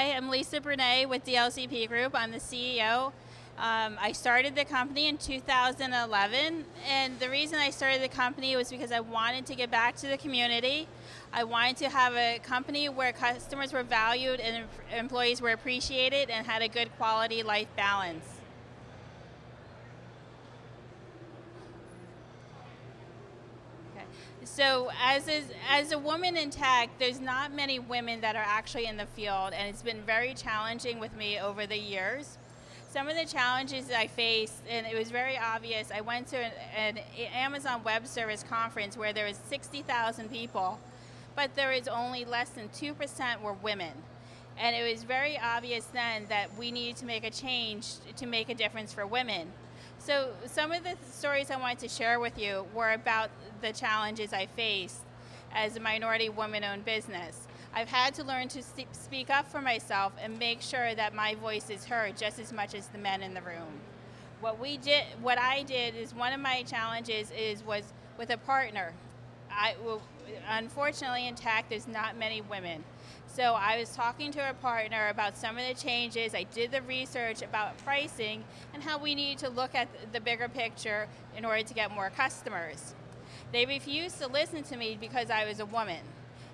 Hi, I'm Lisa Brunet with DLZP Group. I'm the CEO. Um, I started the company in 2011, and the reason I started the company was because I wanted to get back to the community. I wanted to have a company where customers were valued and employees were appreciated and had a good quality life balance. So as a, as a woman in tech, there's not many women that are actually in the field, and it's been very challenging with me over the years. Some of the challenges I faced, and it was very obvious, I went to an, an Amazon Web Service conference where there was 60,000 people, but there was only less than 2% were women. And it was very obvious then that we needed to make a change to make a difference for women. So some of the stories I wanted to share with you were about the challenges I faced as a minority woman-owned business. I've had to learn to speak up for myself and make sure that my voice is heard just as much as the men in the room. What we did, what I did is one of my challenges is was with a partner. I, unfortunately in tech there's not many women. So I was talking to a partner about some of the changes. I did the research about pricing and how we need to look at the bigger picture in order to get more customers. They refused to listen to me because I was a woman.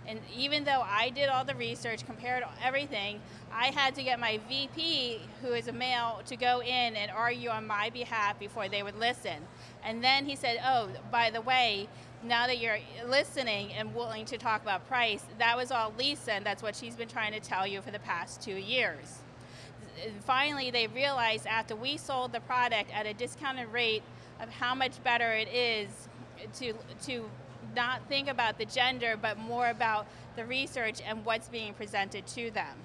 And even though I did all the research, compared everything, I had to get my VP, who is a male, to go in and argue on my behalf before they would listen. And then he said, oh, by the way, now that you're listening and willing to talk about price, that was all Lisa, and that's what she's been trying to tell you for the past two years. Finally, they realized after we sold the product at a discounted rate of how much better it is to, to not think about the gender, but more about the research and what's being presented to them.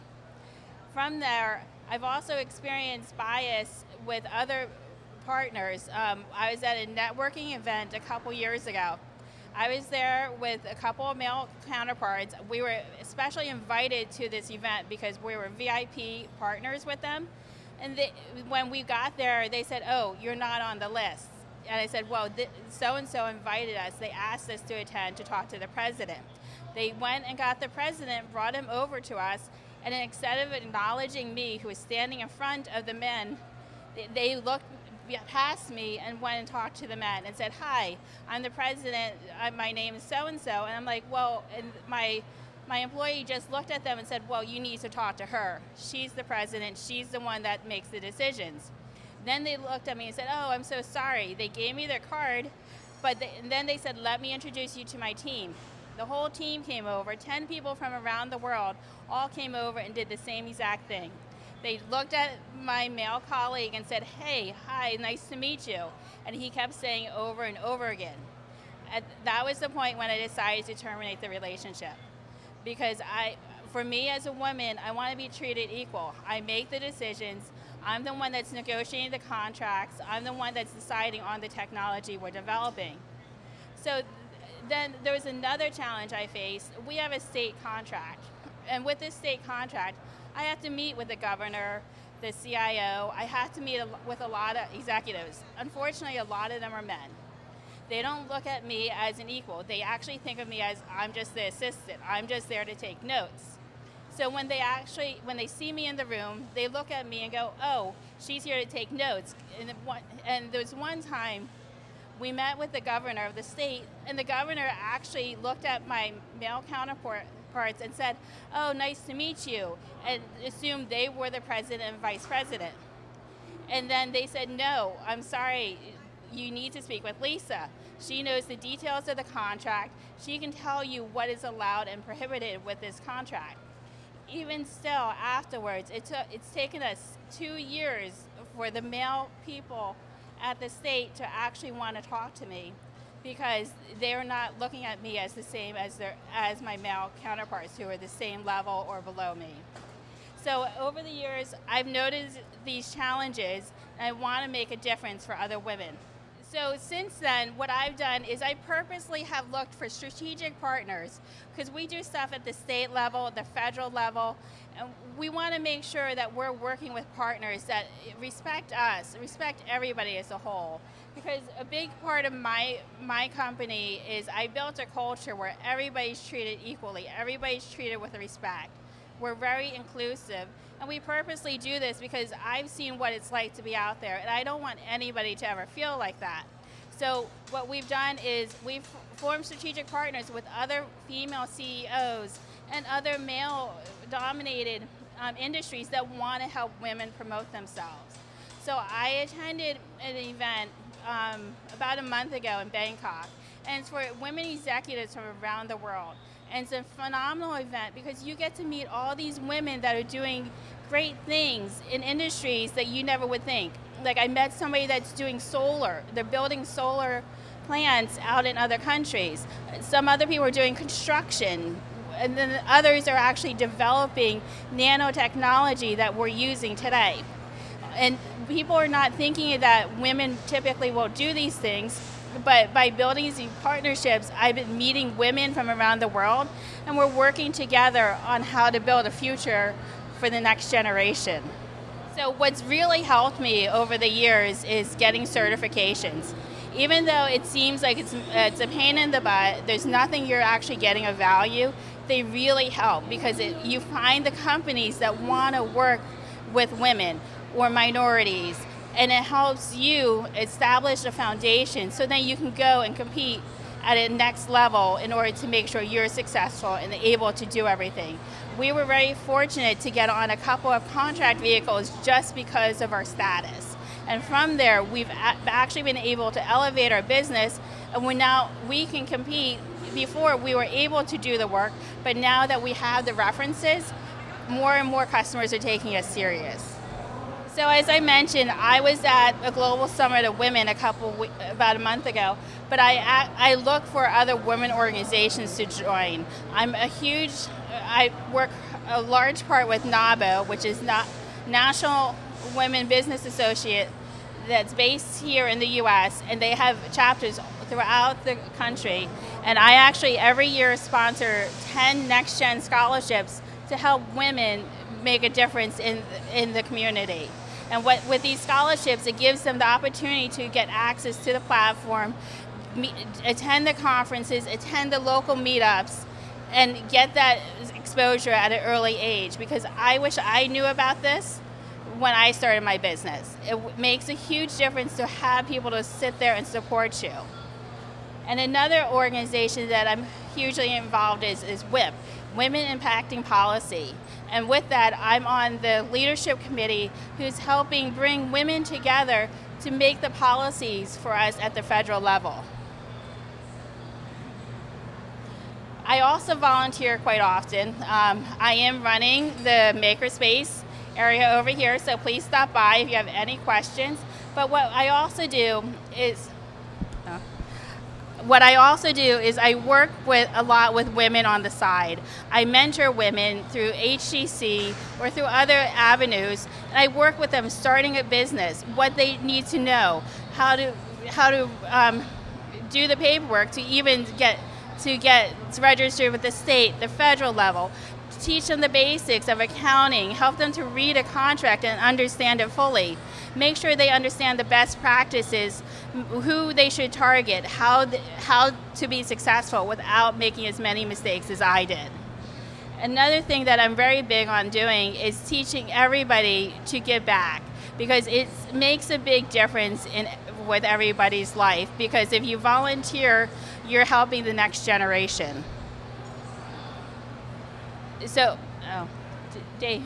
From there, I've also experienced bias with other partners. Um, I was at a networking event a couple years ago. I was there with a couple of male counterparts. We were especially invited to this event because we were VIP partners with them. And they, when we got there, they said, oh, you're not on the list and I said, well, so and so invited us. They asked us to attend to talk to the president. They went and got the president, brought him over to us, and instead of acknowledging me, who was standing in front of the men, they looked past me and went and talked to the men and said, "Hi, I'm the president. Uh, my name is so and so." And I'm like, "Well," and my my employee just looked at them and said, "Well, you need to talk to her. She's the president. She's the one that makes the decisions." Then they looked at me and said, oh, I'm so sorry. They gave me their card, but they, then they said, let me introduce you to my team. The whole team came over, 10 people from around the world all came over and did the same exact thing. They looked at my male colleague and said, hey, hi, nice to meet you. And he kept saying over and over again. That was the point when I decided to terminate the relationship. Because I, for me as a woman, I want to be treated equal. I make the decisions, I'm the one that's negotiating the contracts. I'm the one that's deciding on the technology we're developing. So then there was another challenge I faced. We have a state contract. And with this state contract, I have to meet with the governor, the CIO. I have to meet with a lot of executives. Unfortunately, a lot of them are men. They don't look at me as an equal. They actually think of me as I'm just the assistant. I'm just there to take notes. So when they actually, when they see me in the room, they look at me and go, oh, she's here to take notes. And, one, and there was one time we met with the governor of the state, and the governor actually looked at my male counterparts and said, oh, nice to meet you, and assumed they were the president and vice president. And then they said, no, I'm sorry, you need to speak with Lisa. She knows the details of the contract. She can tell you what is allowed and prohibited with this contract even still, afterwards, it took, it's taken us two years for the male people at the state to actually want to talk to me because they're not looking at me as the same as, their, as my male counterparts who are the same level or below me. So over the years, I've noticed these challenges and I want to make a difference for other women. So since then, what I've done is I purposely have looked for strategic partners because we do stuff at the state level, the federal level, and we want to make sure that we're working with partners that respect us, respect everybody as a whole. Because a big part of my, my company is I built a culture where everybody's treated equally, everybody's treated with respect. We're very inclusive. And we purposely do this because I've seen what it's like to be out there, and I don't want anybody to ever feel like that. So what we've done is we've formed strategic partners with other female CEOs and other male-dominated um, industries that want to help women promote themselves. So I attended an event um, about a month ago in Bangkok, and it's for women executives from around the world. And it's a phenomenal event because you get to meet all these women that are doing great things in industries that you never would think. Like I met somebody that's doing solar. They're building solar plants out in other countries. Some other people are doing construction. And then others are actually developing nanotechnology that we're using today. And people are not thinking that women typically won't do these things, but by building these partnerships, I've been meeting women from around the world, and we're working together on how to build a future for the next generation. So what's really helped me over the years is getting certifications. Even though it seems like it's, it's a pain in the butt, there's nothing you're actually getting of value, they really help because it, you find the companies that want to work with women or minorities and it helps you establish a foundation so then you can go and compete at a next level in order to make sure you're successful and able to do everything. We were very fortunate to get on a couple of contract vehicles just because of our status. And from there, we've actually been able to elevate our business and we now we can compete. Before we were able to do the work, but now that we have the references, more and more customers are taking us serious. So as I mentioned, I was at a global summit of women a couple about a month ago, but I I look for other women organizations to join. I'm a huge I work a large part with NAWBO, which is not National Women Business Associate that's based here in the US and they have chapters throughout the country and I actually every year sponsor 10 next gen scholarships to help women make a difference in in the community. And what, with these scholarships, it gives them the opportunity to get access to the platform, meet, attend the conferences, attend the local meetups, and get that exposure at an early age. Because I wish I knew about this when I started my business. It makes a huge difference to have people to sit there and support you. And another organization that I'm hugely involved is, is WIP, Women Impacting Policy. And with that, I'm on the leadership committee who's helping bring women together to make the policies for us at the federal level. I also volunteer quite often. Um, I am running the Makerspace area over here, so please stop by if you have any questions. But what I also do is what I also do is I work with a lot with women on the side. I mentor women through HGC or through other avenues, and I work with them starting a business, what they need to know, how to how to um, do the paperwork to even get to get registered with the state, the federal level, teach them the basics of accounting, help them to read a contract and understand it fully. Make sure they understand the best practices, who they should target, how, how to be successful without making as many mistakes as I did. Another thing that I'm very big on doing is teaching everybody to give back because it makes a big difference in with everybody's life because if you volunteer, you're helping the next generation so, oh, Dave.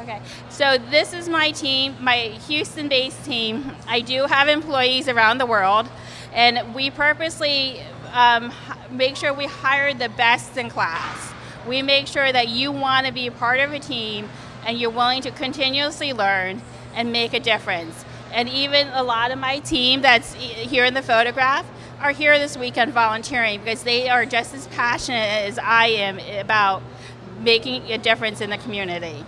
Okay, so this is my team, my Houston based team. I do have employees around the world, and we purposely um, make sure we hire the best in class. We make sure that you want to be part of a team and you're willing to continuously learn and make a difference. And even a lot of my team that's here in the photograph, are here this weekend volunteering because they are just as passionate as I am about making a difference in the community.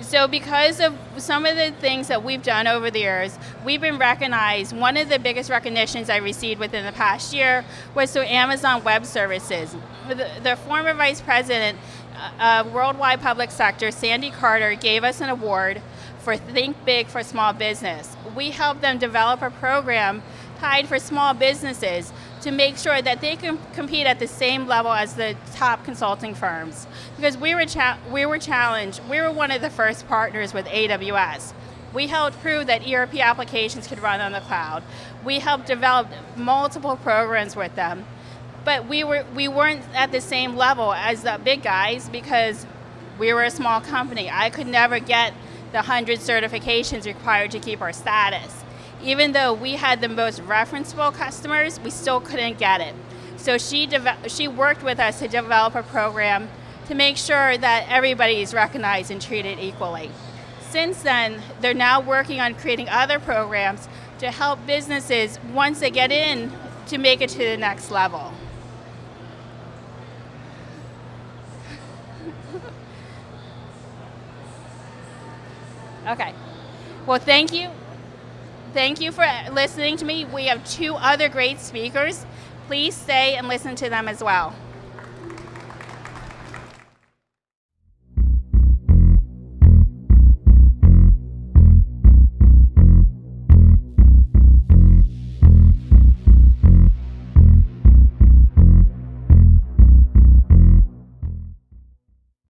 So because of some of the things that we've done over the years, we've been recognized. One of the biggest recognitions I received within the past year was through Amazon Web Services. The, the former vice president uh, of Worldwide Public Sector, Sandy Carter, gave us an award for Think Big for Small Business. We help them develop a program tied for small businesses to make sure that they can compete at the same level as the top consulting firms. Because we were, we were challenged, we were one of the first partners with AWS. We helped prove that ERP applications could run on the cloud. We helped develop multiple programs with them. But we, were, we weren't at the same level as the big guys because we were a small company. I could never get the 100 certifications required to keep our status. Even though we had the most referenceable customers, we still couldn't get it. So she, she worked with us to develop a program to make sure that everybody is recognized and treated equally. Since then, they're now working on creating other programs to help businesses, once they get in, to make it to the next level. okay. Well, thank you. Thank you for listening to me. We have two other great speakers. Please stay and listen to them as well.